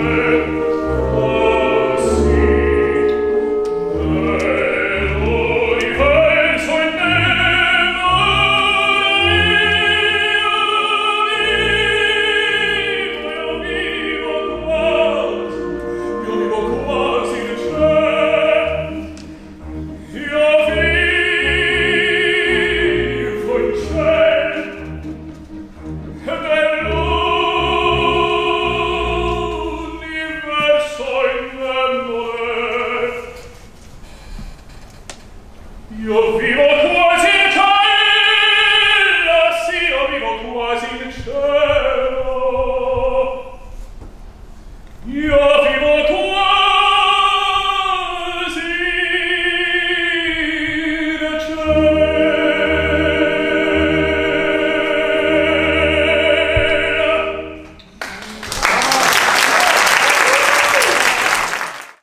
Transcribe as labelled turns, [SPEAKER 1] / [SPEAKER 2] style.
[SPEAKER 1] Amen. Io vivo quasi